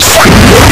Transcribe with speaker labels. Speaker 1: Fight!